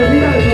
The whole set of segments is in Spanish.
felicidades.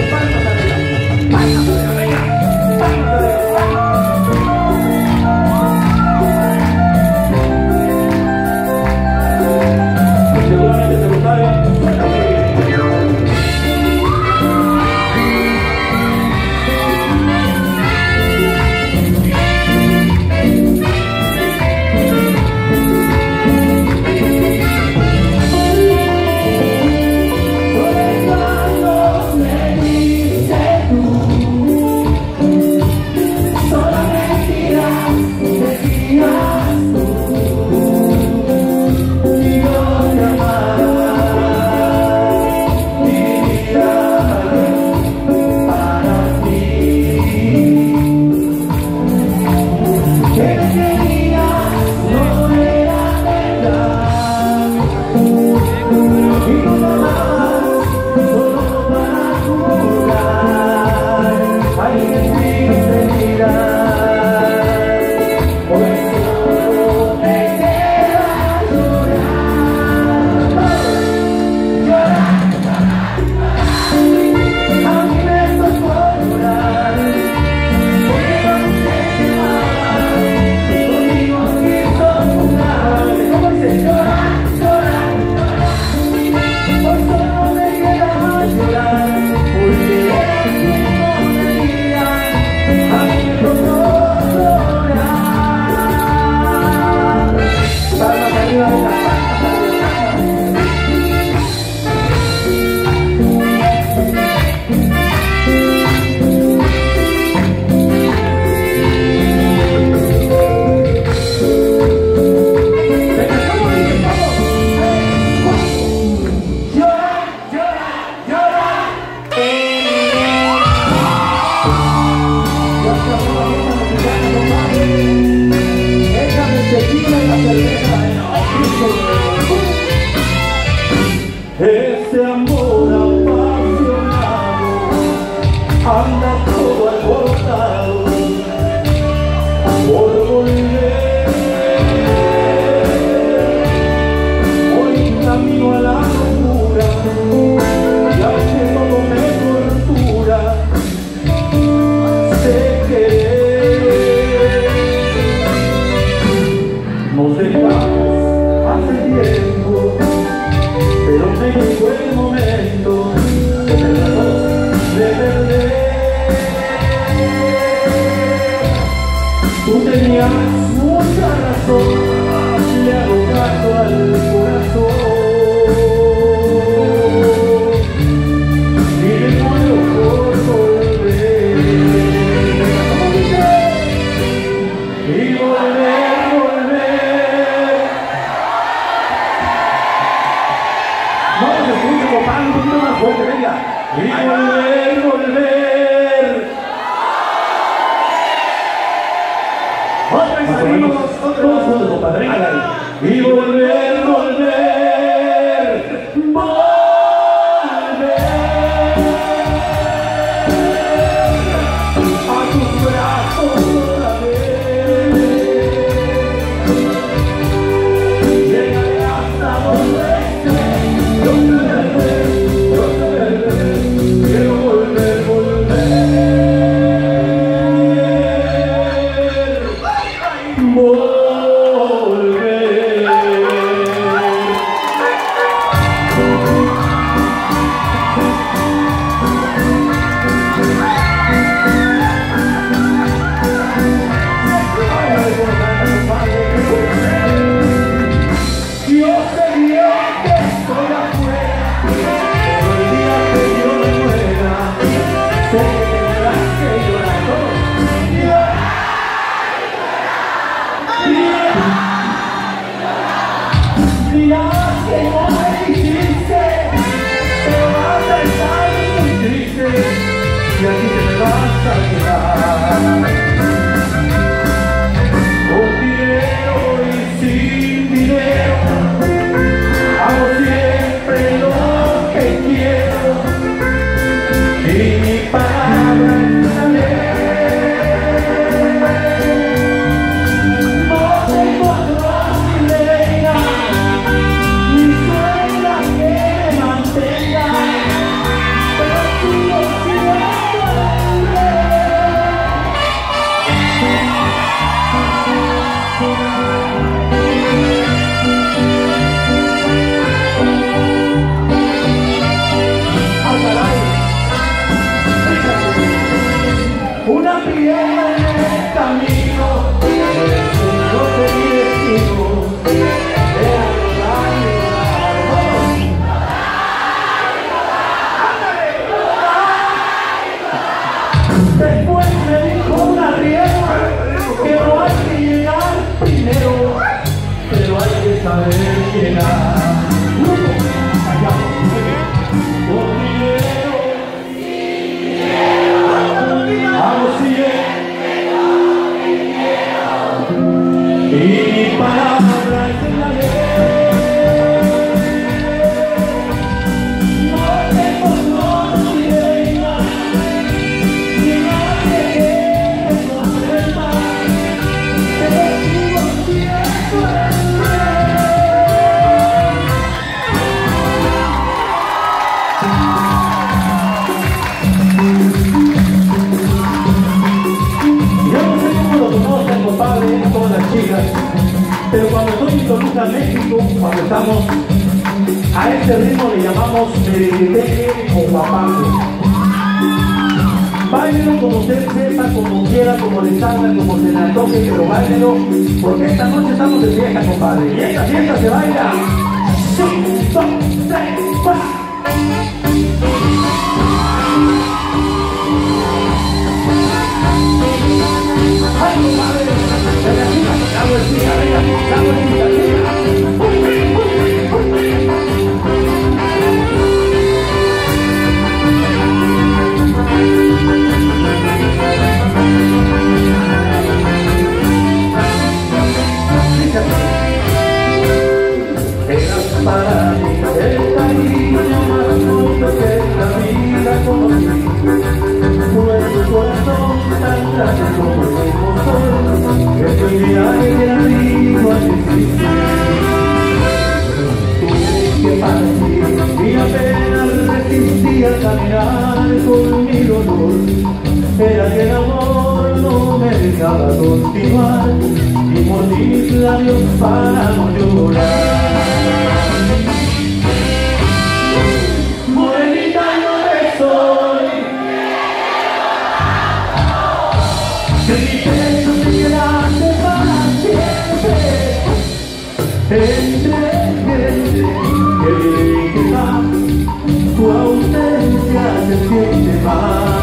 Vamos, sigue. México, cuando estamos a este ritmo le llamamos merengue o guapango. Báilelo como usted sepa, como quiera, como le salga, como se le antoje, pero báilelo, porque esta noche estamos de fiesta, compadre. Y esta fiesta se baila. Dos, tres, cuatro. ¡Ay, compadre! That was resistía caminar con mi dolor. Era que el amor no me dejaba continuar y por mis labios para no llorar. Morenita yo me soy Que mi pecho te quedaste para siempre Entre gente que viene Christ divine.